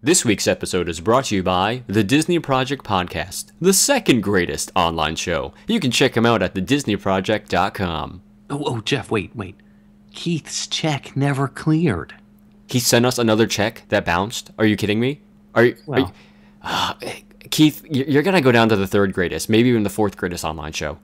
This week's episode is brought to you by the Disney Project Podcast, the second greatest online show. You can check them out at thedisneyproject.com. Oh, oh, Jeff, wait, wait. Keith's check never cleared. He sent us another check that bounced. Are you kidding me? Are you? are you- Well. Ah, Keith, you're you're gonna go down to the third greatest, maybe even the fourth greatest online show.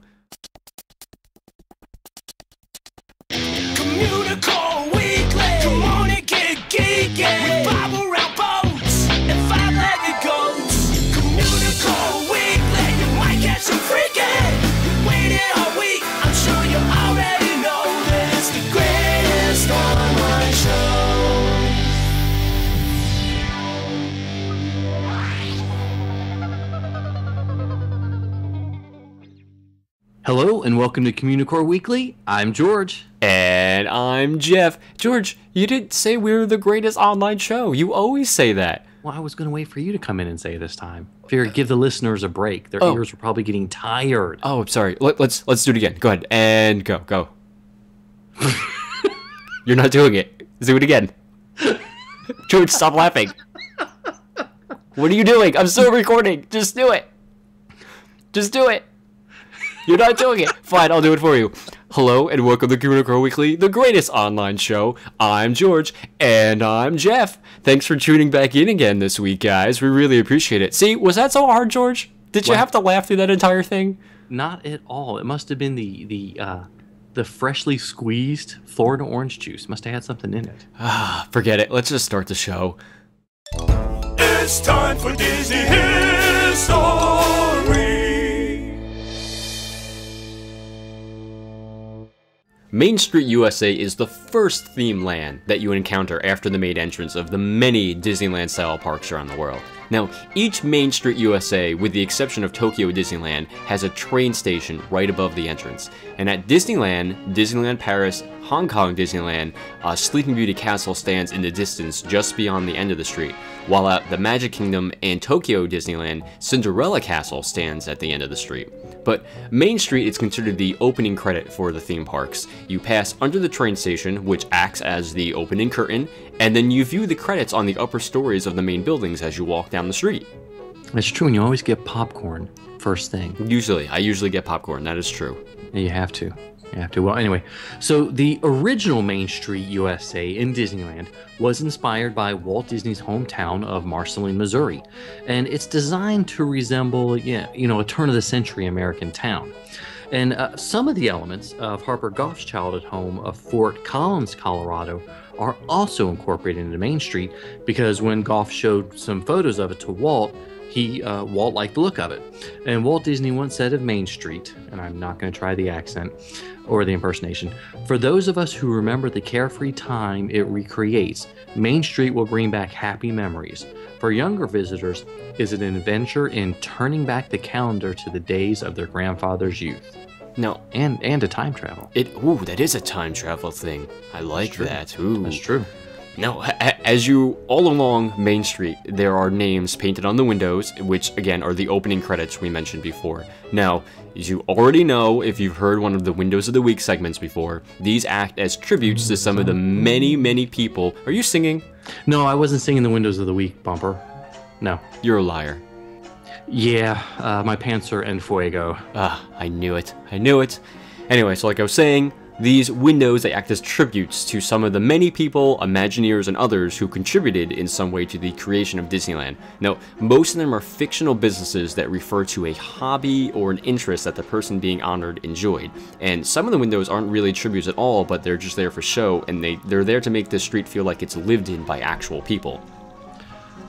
Hello and welcome to Communicore Weekly. I'm George. And I'm Jeff. George, you didn't say we were the greatest online show. You always say that. Well, I was going to wait for you to come in and say it this time. Figured give the listeners a break. Their Oh. ears were probably getting tired. Oh, I'm sorry. Let, let's let's do it again. Go ahead and go go. You're not doing it. Do it again. George, stop laughing. What are you doing? I'm still recording. Just do it. Just do it. You're not doing it. Fine, I'll do it for you. Hello and welcome to Communicore Weekly, the greatest online show. I'm George and I'm Jeff. Thanks for tuning back in again this week, guys. We really appreciate it. See, was that so hard, George? Did you What? have to laugh through that entire thing? Not at all. It must have been the the uh, the freshly squeezed Florida orange juice. Must have had something in it. Ah, forget it. Let's just start the show. It's time for Disney History. Main Street USA is the first theme land that you encounter after the main entrance of the many Disneyland style parks around the world. Now, each Main Street USA, with the exception of Tokyo Disneyland, has a train station right above the entrance. And at Disneyland, Disneyland Paris, Hong Kong Disneyland, uh, Sleeping Beauty Castle stands in the distance just beyond the end of the street, while at the Magic Kingdom and Tokyo Disneyland, Cinderella Castle stands at the end of the street. But Main Street is considered the opening credit for the theme parks. You pass under the train station, which acts as the opening curtain, and then you view the credits on the upper stories of the main buildings as you walk down the street. It's true, and you always get popcorn first thing. Usually, I usually get popcorn, that is true. Yeah, You have to. You. Well, anyway, so the original Main Street USA in Disneyland was inspired by Walt Disney's hometown of Marceline, Missouri, and it's designed to resemble, yeah, you know, a turn of the century American town. And uh, some of the elements of Harper Goff's childhood home of Fort Collins, Colorado, are also incorporated into Main Street because when Goff showed some photos of it to Walt, he uh, Walt liked the look of it. And Walt Disney once said of Main Street, and I'm not going to try the accent or the impersonation, for those of us who remember the carefree time it recreates, Main Street will bring back happy memories. For younger visitors, is it an adventure in turning back the calendar to the days of their grandfather's youth, Now, and and a time travel. it ooh, that is a time travel thing. I like that. Ooh. That's true. Now, as you all along Main Street, there are names painted on the windows, which again are the opening credits we mentioned before. Now, as you already know, if you've heard one of the Windows of the Week segments before, these act as tributes to some of the many, many people. Are you singing? No, I wasn't singing the Windows of the Week bumper. No. You're a liar. Yeah, uh, my pants are en fuego. Ah, I knew it. I knew it. Anyway, so like I was saying, these windows they act as tributes to some of the many people, Imagineers, and others who contributed in some way to the creation of Disneyland. Now, most of them are fictional businesses that refer to a hobby or an interest that the person being honored enjoyed. And some of the windows aren't really tributes at all, but they're just there for show, and they, they're there to make this street feel like it's lived in by actual people.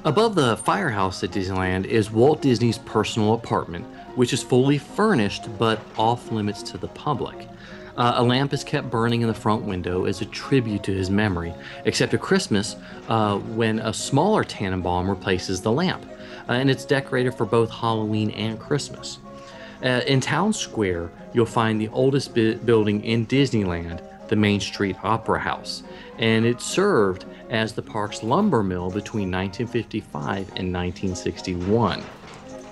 Above the firehouse at Disneyland is Walt Disney's personal apartment, which is fully furnished but off limits to the public. Uh, a lamp is kept burning in the front window as a tribute to his memory, except at Christmas uh, when a smaller Tannenbaum replaces the lamp. Uh, and it's decorated for both Halloween and Christmas. Uh, in Town Square, you'll find the oldest bi- building in Disneyland, the Main Street Opera House, and it served as the park's lumber mill between 1955 and 1961.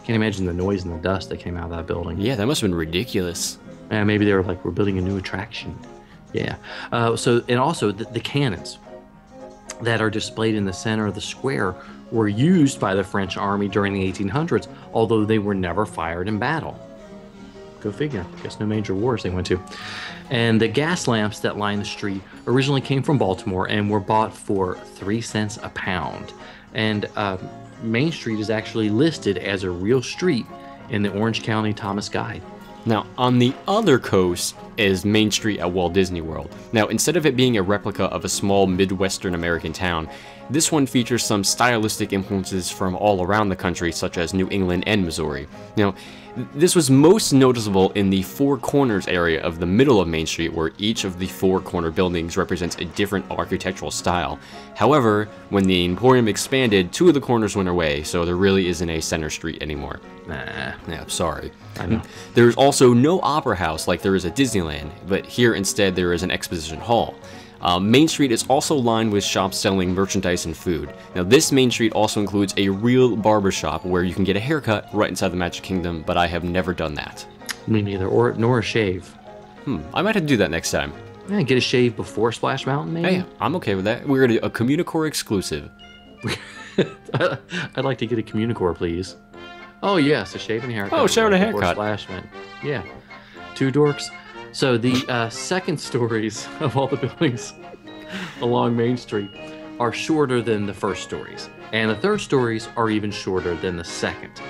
Can't imagine the noise and the dust that came out of that building. Yeah, that must have been ridiculous. Uh, maybe they were like, we're building a new attraction. Yeah. Uh, so, and also the, the cannons. that are displayed in the center of the square were used by the French army during the 1800s, although they were never fired in battle. Go figure. Guess no major wars they went to. And the gas lamps that line the street originally came from Baltimore and were bought for three cents a pound. And uh, Main Street is actually listed as a real street in the Orange County Thomas Guide. Now, on the other coast is Main Street at Walt Disney World. Now, instead of it being a replica of a small Midwestern American town, this one features some stylistic influences from all around the country, such as New England and Missouri. Now, this was most noticeable in the Four Corners area of the middle of Main Street, where each of the four corner buildings represents a different architectural style. However, when the Emporium expanded, two of the corners went away, so there really isn't a center street anymore. Nah, Yeah, I'm sorry. There's also no opera house like there is at Disneyland, but here instead there is an exposition hall. Uh, Main Street is also lined with shops selling merchandise and food. Now, this Main Street also includes a real barber shop where you can get a haircut right inside the Magic Kingdom, but I have never done that. me neither. Or nor a shave. Hmm, I might have to do that next time. Yeah, get a shave before Splash Mountain, maybe. Hey, I'm okay with that. We're gonna do a Communicore exclusive. I'd like to get a Communicore, please. Oh yes, a shave and haircut. Oh, shave and a right before haircut. Splash Mountain. Yeah, two dorks. So the uh, second stories of all the buildings along Main Street are shorter than the first stories, and the third stories are even shorter than the second.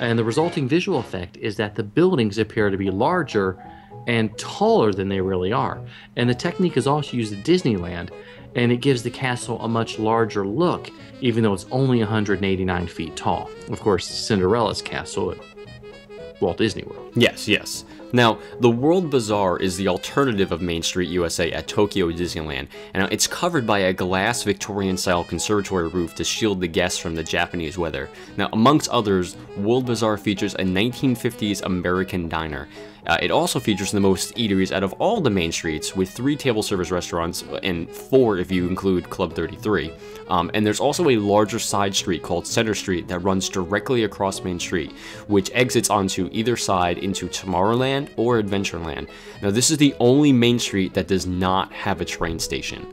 And the resulting visual effect is that the buildings appear to be larger and taller than they really are. And the technique is also used at Disneyland, and it gives the castle a much larger look, even though it's only 189 feet tall. Of course, Cinderella's castle at Walt Disney World. Yes, yes. Now, the World Bazaar is the alternative of Main Street USA at Tokyo Disneyland, and it's covered by a glass Victorian-style conservatory roof to shield the guests from the Japanese weather. Now, amongst others, World Bazaar features a 1950s American diner. Uh, it also features the most eateries out of all the main streets, with three table service restaurants and four if you include Club 33. Um, and there's also a larger side street called Center Street that runs directly across Main Street, which exits onto either side into Tomorrowland or Adventureland. Now, this is the only Main Street that does not have a train station.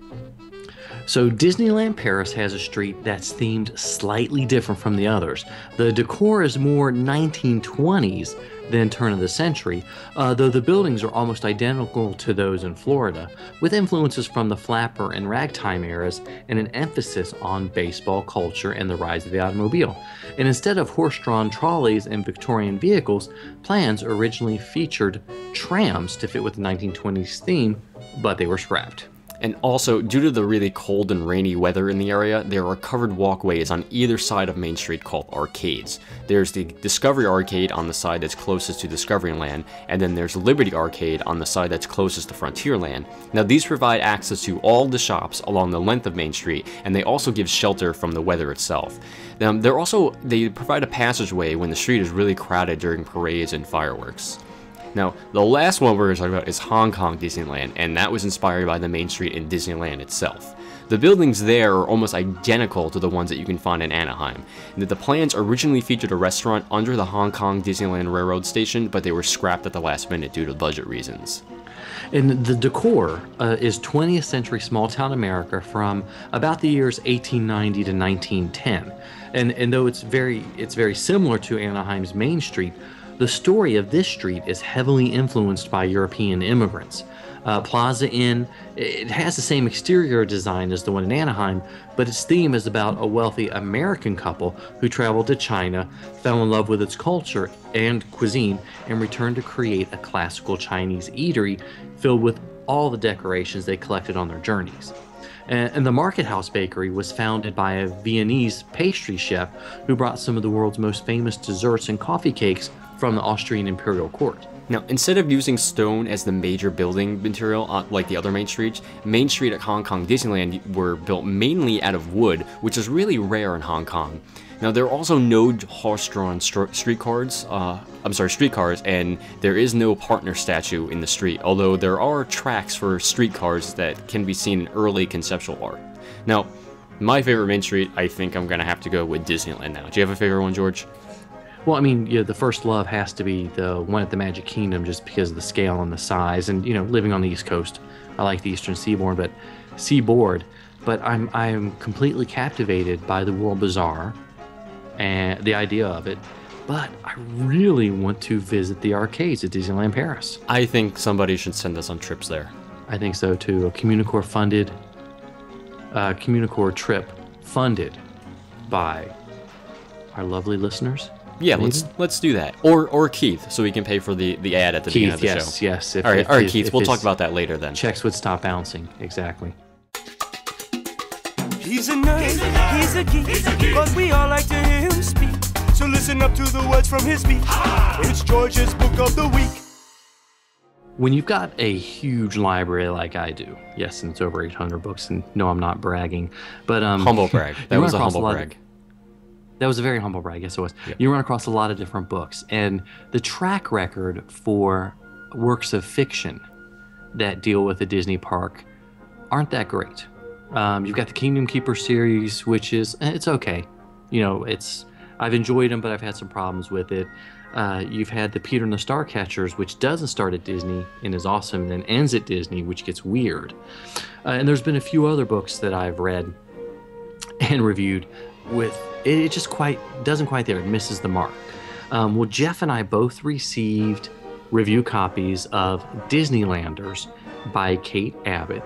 So, Disneyland Paris has a street that's themed slightly different from the others. The decor is more 1920s than turn of the century, uh, though the buildings are almost identical to those in Florida, with influences from the flapper and ragtime eras and an emphasis on baseball culture and the rise of the automobile. And instead of horse drawn trolleys and Victorian vehicles, plans originally featured trams to fit with the 1920s theme, but they were scrapped. And also, due to the really cold and rainy weather in the area, there are covered walkways on either side of Main Street called arcades. There's the Discovery Arcade on the side that's closest to Discoveryland, and then there's Liberty Arcade on the side that's closest to Frontierland. Now, these provide access to all the shops along the length of Main Street, and they also give shelter from the weather itself. Now, they're also they provide a passageway when the street is really crowded during parades and fireworks. Now, the last one we're going to talk about is Hong Kong Disneyland, and that was inspired by the main street in Disneyland itself. The buildings there are almost identical to the ones that you can find in Anaheim. And that the plans originally featured a restaurant under the Hong Kong Disneyland Railroad Station, but they were scrapped at the last minute due to budget reasons. And the decor uh, is 20th century small town America from about the years 1890 to 1910. And, and though it's very, it's very similar to Anaheim's Main Street, the story of this street is heavily influenced by European immigrants. Uh, Plaza Inn, it has the same exterior design as the one in Anaheim, but its theme is about a wealthy American couple who traveled to China, fell in love with its culture and cuisine, and returned to create a classical Chinese eatery filled with all the decorations they collected on their journeys. And, the Market House Bakery was founded by a Viennese pastry chef who brought some of the world's most famous desserts and coffee cakes from the Austrian imperial court. Now, instead of using stone as the major building material uh, like the other main streets, Main Street at Hong Kong Disneyland were built mainly out of wood, which is really rare in Hong Kong. Now, there are also no horse-drawn streetcars. Uh, I'm sorry, streetcars, and there is no partner statue in the street. Although there are tracks for streetcars that can be seen in early conceptual art. Now, my favorite Main Street, I think I'm gonna have to go with Disneyland now. Do you have a favorite one, George? Well, I mean, you know, the first love has to be the one at the Magic Kingdom just because of the scale and the size. And, you know, living on the East Coast, I like the Eastern Seaboard, but Seaboard, but I'm I'm completely captivated by the World Bazaar and the idea of it. But I really want to visit the arcades at Disneyland Paris. I think somebody should send us on trips there. I think so too. A Communicore funded, uh, Communicore trip funded by our lovely listeners. Yeah, Maybe? let's let's do that. Or or Keith, so we can pay for the the ad at the beginning of Keith, the yes, show. yes. If, All right, if all right, his- Keith. if We'll talk about that later then. Checks would stop bouncing. Exactly. He's a nerd, he's a geek, but we all like to hear him speak. So listen up to the words from his speech. It's George's book of the week. When you've got a huge library like I do, yes, and it's over 800 books, and no, I'm not bragging, but um, Humble brag. That was a humble lot of- brag. That was a very humble brag. Yes, it was. You run across a lot of different books, and the track record for works of fiction that deal with a Disney park aren't that great. Um, you've got the Kingdom Keeper series, which is eh, it's okay. You know, it's I've enjoyed them, but I've had some problems with it. Uh, you've had the Peter and the Starcatchers, which doesn't start at Disney and is awesome, and then ends at Disney, which gets weird. Uh, and there's been a few other books that I've read and reviewed with it, it just quite doesn't quite there it misses the mark. Um, well jeff and i both received review copies of disneylanders by kate abbott.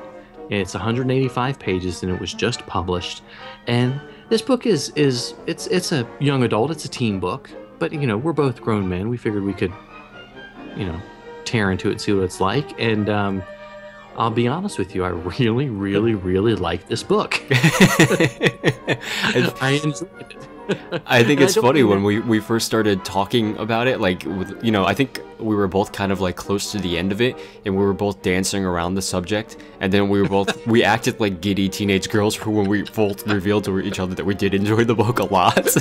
It's 185 pages and it was just published. And this book is is it's it's a young adult it's a teen book but you know we're both grown men. We figured we could you know tear into it see what it's like. And um, I'll be honest with you. I really, really, really like this book. I, I enjoyed it. I think And I it's funny when we, we first started talking about it, like, with, you know, I think we were both kind of like close to the end of it, and we were both dancing around the subject, and then we were both, we acted like giddy teenage girls who when we both revealed to each other that we did enjoy the book a lot.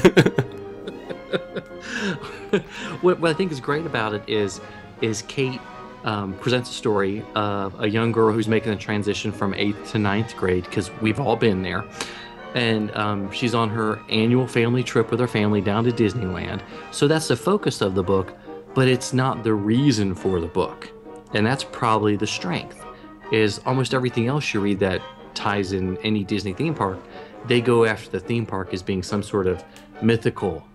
what, what I think is great about it is is Kate um, presents a story of a young girl who's making the transition from eighth to ninth grade because we've all been there, and um, she's on her annual family trip with her family down to Disneyland. So that's the focus of the book, but it's not the reason for the book, and that's probably the strength. Is almost everything else you read that ties in any Disney theme park, they go after the theme park as being some sort of mythical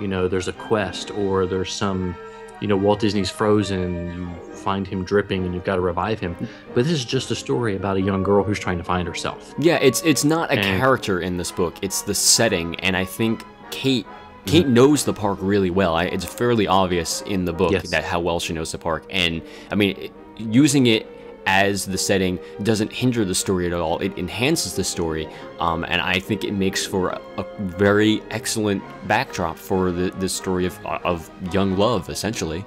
you know there's a quest or there's some you know walt disney's frozen you find him dripping and you've got to revive him but this is just a story about a young girl who's trying to find herself yeah, it's it's not a And- character in this book; it's the setting, and I think Kate. Mm-hmm. Kate knows the park really well. I, it's fairly obvious in the book Yes. that how well she knows the park, and I mean, using it as the setting doesn't hinder the story at all. It enhances the story, um, and I think it makes for a, a very excellent backdrop for the, the story of of young love, essentially.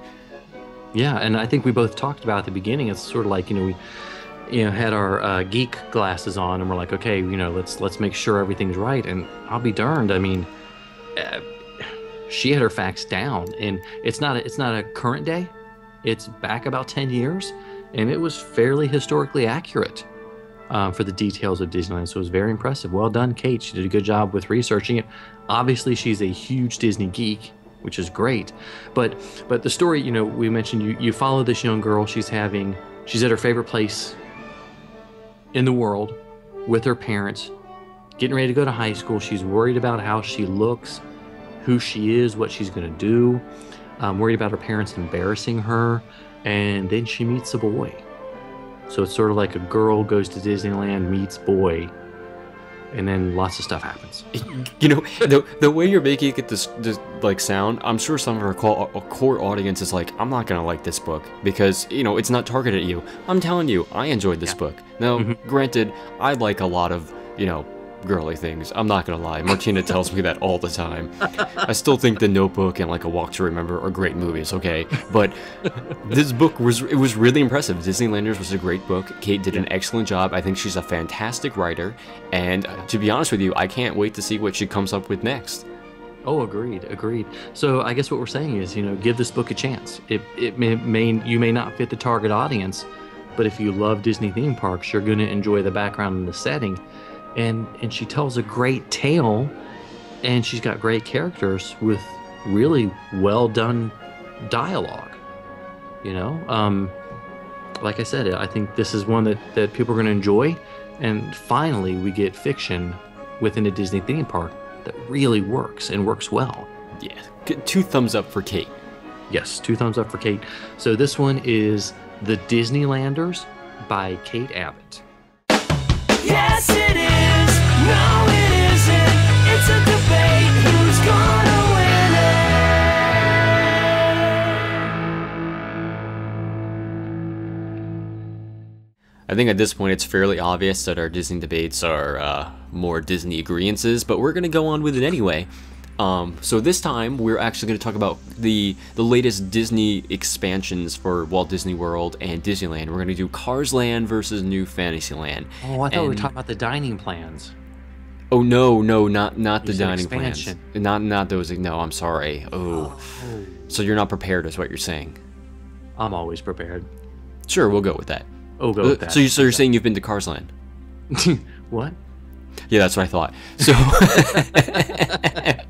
yeah and i think we both talked about at the beginning it's sort of like you know we you know had our uh, geek glasses on and we're like okay you know let's let's make sure everything's right and i'll be darned i mean uh, she had her facts down and it's not a, it's not a current day it's back about 10 years and it was fairly historically accurate um, for the details of disneyland. So it was very impressive. Well done kate. She did a good job with researching it. Obviously she's a huge disney geek which is great. But but the story you know we mentioned you you follow this young girl. She's having she's at her favorite place in the world with her parents getting ready to go to high school. She's worried about how she looks who she is what she's going to do. Um, worried about her parents embarrassing her and then she meets a boy so it's sort of like a girl goes to disneyland meets boy and then lots of stuff happens You know, the the way you're making it this, this like sound, I'm sure some of our core, our core audience is like, I'm not gonna like this book because you know it's not targeted at you. I'm telling you, I enjoyed this book. Now, mm-hmm. granted, I like a lot of you know girly things. I'm not gonna lie. Martina tells me that all the time. I still think The Notebook and like A Walk to Remember are great movies. Okay, but this book was it was really impressive. Disneylanders was a great book. Kate did an excellent job. I think she's a fantastic writer, and uh, to be honest with you, I can't wait to see what she comes up with next. Oh, agreed, agreed. So I guess what we're saying is, you know, give this book a chance. It it may, may you may not fit the target audience, but if you love Disney theme parks, you're going to enjoy the background and the setting. And and she tells a great tale, and she's got great characters with really well done dialogue. You know, um, like I said, I think this is one that that people are going to enjoy. And finally, we get fiction within a Disney theme park that really works and works well. Yeah, two thumbs up for Kate. Yes, two thumbs up for Kate. So this one is The Disneylanders by Kate Abbott. I think at this point it's fairly obvious that our Disney debates are uh, more Disney agreeances, but we're going to go on with it anyway. Um, so this time we're actually going to talk about the the latest Disney expansions for Walt Disney World and Disneyland. We're going to do Cars Land versus New Fantasyland. Oh, I thought we were talking about the dining plans. Oh no, no, not not the You dining plans. Not not those. No, I'm sorry. Oh, so you're not prepared, is what you're saying? I'm always prepared. Sure, we'll go with that. Oh, go Uh, with that. So, you, so you're saying you've been to Cars Land? what? Yeah, that's what I thought. So.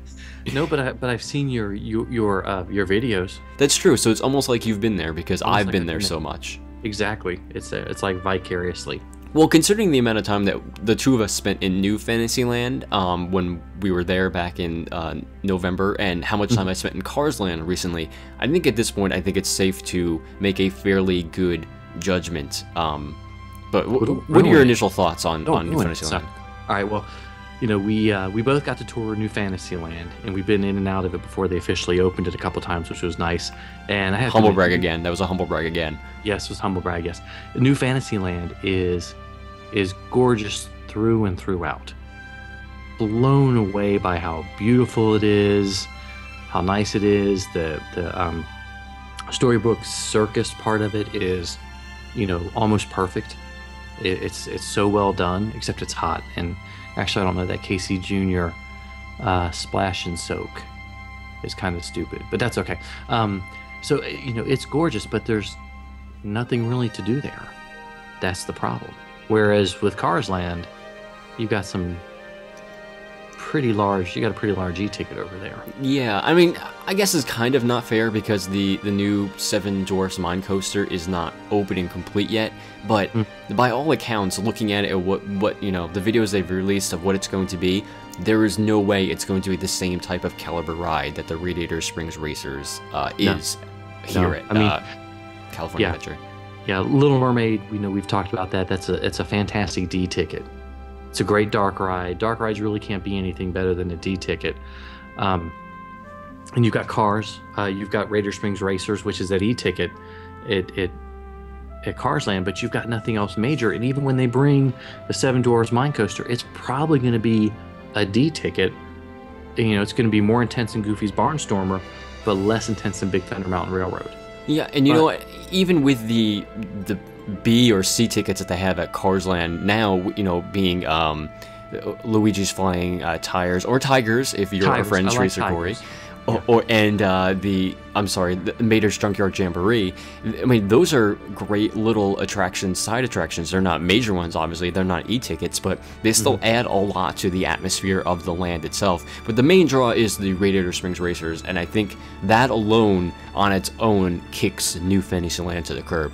No, but I, but I've seen your your your, uh, your videos. That's true. So it's almost like you've been there because Almost I've like been there so much. Exactly. It's uh, it's like vicariously. Well, considering the amount of time that the two of us spent in New Fantasyland um, when we were there back in uh, November, and how much time Mm-hmm. I spent in Cars Land recently, I think at this point I think it's safe to make a fairly good judgment. Um, but w- Don't what are your initial thoughts on, Don't on New Fantasyland? All right. Well, you know we uh, we both got to tour New Fantasyland, and we've been in and out of it before they officially opened it a couple times, which was nice. And I have to Humble admit, brag again. That was a humble brag again. Yes, it was humble brag. Yes, New Fantasyland is is gorgeous through and throughout. Blown away by how beautiful it is, how nice it is. The the um, storybook circus part of it is, you know, almost perfect. It, it's it's so well done, except it's hot. And actually, I don't know that Casey Jr. Uh, splash and soak is kind of stupid, but that's okay. Um, so you know, it's gorgeous, but there's nothing really to do there. That's the problem. Whereas with Cars Land, you've got some pretty large. You got a pretty large e-ticket over there. Yeah, I mean, I guess it's kind of not fair because the the new Seven Dwarfs Mine Coaster is not open and complete yet. But Mm. by all accounts, looking at it, what what you know, the videos they've released of what it's going to be, there is no way it's going to be the same type of caliber ride that the Radiator Springs Racers uh, No. is here No, at I mean- uh, California Yeah. Adventure. Yeah, Little Mermaid. We know we've talked about that. That's a it's a fantastic D ticket. It's a great dark ride. Dark rides really can't be anything better than a D ticket. Um, and you've got Cars. Uh, you've got Radiator Springs Racers, which is that e ticket. It it at Cars Land, but you've got nothing else major. And even when they bring the Seven Dwarfs Mine Coaster, it's probably going to be a D ticket. You know, it's going to be more intense than Goofy's Barnstormer, but less intense than Big Thunder Mountain Railroad. Yeah, and you But- know what? Even with the the B or C tickets that they have at Cars Land now, you know, being um, Luigi's Flying uh, Tires or Tigers, if you're our friend I like Corey, or, or and uh, the I'm sorry, the Mater's Junkyard Jamboree. I mean, those are great little attractions, side attractions. They're not major ones, obviously. They're not e-tickets, but they still Mm-hmm. add a lot to the atmosphere of the land itself. But the main draw is the Radiator Springs Racers, and I think that alone, on its own, kicks New Fantasyland to the curb.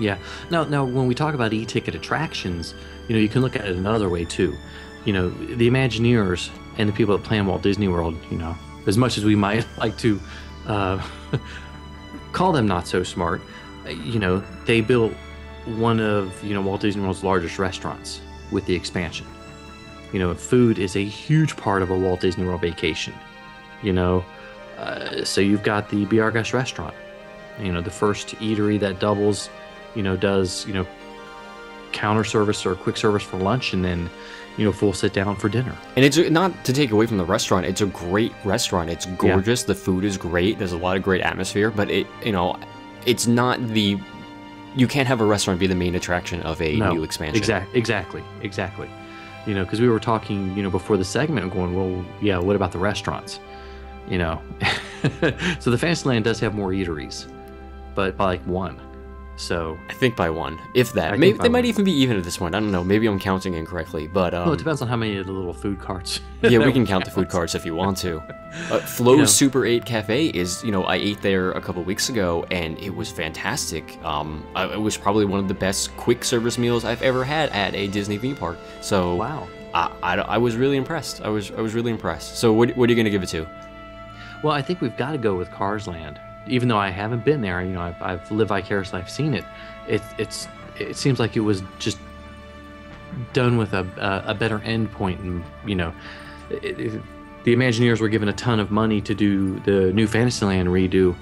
Yeah. Now, now, when we talk about e-ticket attractions, you know, you can look at it another way too. You know, the Imagineers and the people that plan Walt Disney World. You know, as much as we might like to uh, call them not so smart, you know, they built one of you know Walt Disney World's largest restaurants with the expansion. You know, food is a huge part of a Walt Disney World vacation. You know, uh, so you've got the Be Our Guest restaurant. You know, the first eatery that doubles you know, does, you know, counter service or quick service for lunch and then, you know, full sit down for dinner. And it's not to take away from the restaurant. It's a great restaurant. It's gorgeous. The food is great. There's a lot of great atmosphere, but it, you know, it's not the. You can't have a restaurant be the main attraction of a new expansion. exactly exactly, exactly. You know, because we were talking, you know, before the segment, going, well, yeah, what about the restaurants? You know, so the Fantasyland does have more eateries, but by like one. So, I think by one, if that. I Maybe they might one. even be even at this point. I don't know. Maybe I'm counting incorrectly, but um, well, it depends on how many of the little food carts. yeah, we can count the food carts if you want to. Uh, Flo's know. Super 8 Cafe is, you know, I ate there a couple weeks ago and it was fantastic. Um, I, it was probably one of the best quick service meals I've ever had at a Disney theme park. So Wow. I, I, I was really impressed. I was I was really impressed. So what, what are you gonna give it to? Well, I think we've got to go with Cars Land. Even though I haven't been there, you know, I've, I've lived vicariously, I've seen it. It it's it seems like it was just done with a a, a better end point, and you know, it, it- the Imagineers were given a ton of money to do the new Fantasyland redo,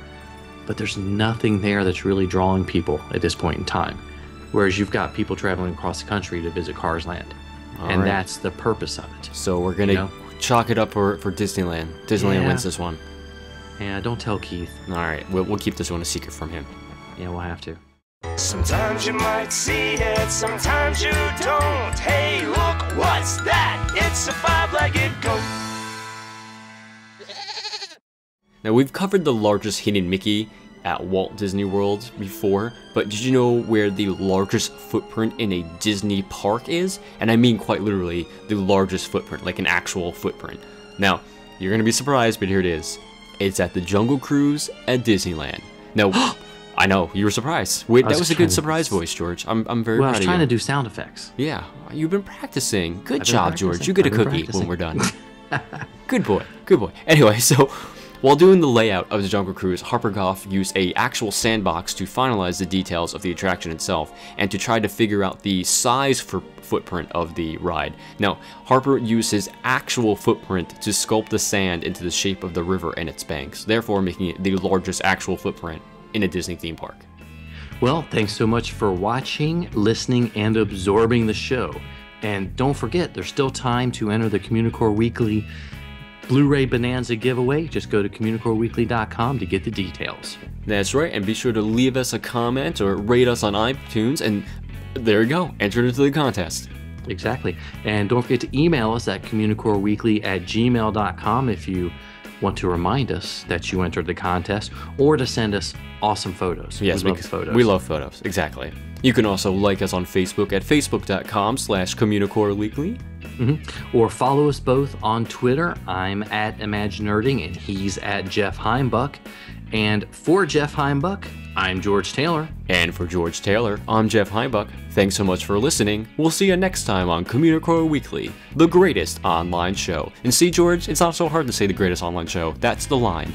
but there's nothing there that's really drawing people at this point in time. Whereas you've got people traveling across the country to visit Cars Land, and right. that's the purpose of it. So we're gonna You know? chalk it up for, for Disneyland. Disneyland Yeah. wins this one. Yeah, don't tell Keith. All right, we'll, we'll keep this one a secret from him. Yeah, we'll have to. Sometimes you might see it, sometimes you don't. Hey, look, what's that? It's a five-legged goat. Now we've covered the largest hidden Mickey at Walt Disney World before, but did you know where the largest footprint in a Disney park is? And I mean quite literally the largest footprint, like an actual footprint. Now, you're gonna be surprised, but here it is. It's at the Jungle Cruise at Disneyland. No, I know you were surprised. Wait, I that was was a good to- surprise voice, George. I'm, I'm very Well, I proud was of trying to do sound effects. Yeah, you've been practicing. Good been job, George. You get a I've been cookie when we're done. good boy. Good boy. Anyway, so while doing the layout of the Jungle Cruise, Harper Goff used a actual sandbox to finalize the details of the attraction itself and to try to figure out the size for footprint of the ride. Now, Harper used his actual footprint to sculpt the sand into the shape of the river and its banks, therefore making it the largest actual footprint in a Disney theme park. Well, thanks so much for watching, listening, and absorbing the show. And don't forget, there's still time to enter the Communicore Weekly Blu-ray Bonanza giveaway. Just go to communicoreweekly.com to get the details. That's right, and be sure to leave us a comment or rate us on iTunes, and there you go, enter into the contest. Exactly. And don't forget to email us at communicoreweekly at gmail.com if you want to remind us that you entered the contest or to send us awesome photos. Yes, we love photos. We love photos, exactly. You can also like us on Facebook at facebook.com slash communicoreweekly. Mm-hmm. Or follow us both on Twitter. I'm at Imaginerding and he's at Jeff Heimbuch. And for Jeff Heimbuch, I'm George Taylor. And for George Taylor, I'm Jeff Heimbuch. Thanks so much for listening. We'll see you next time on Communicore Weekly, the greatest online show. And see, George, it's not so hard to say the greatest online show. That's the line.